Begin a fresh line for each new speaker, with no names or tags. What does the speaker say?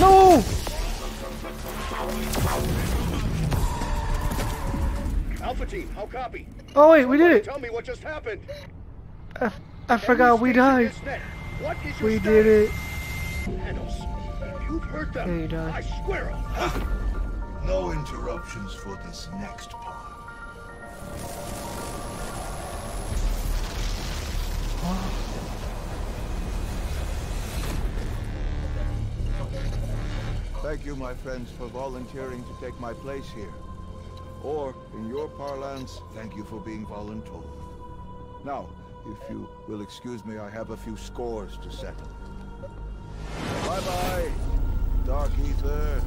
No!
Alpha team, how copy?
Oh wait, we did it.
Tell me what just happened.
I, I forgot we died.
What is your
We did it.
Thanos, if you've hurt them,
Yeah, you died.
I swear
No interruptions for this next part. Thank you, my friends, for volunteering to take my place here. Or, in your parlance, thank you for being voluntold. Now, if you will excuse me, I have a few scores to settle. Bye-bye, Dark Aether.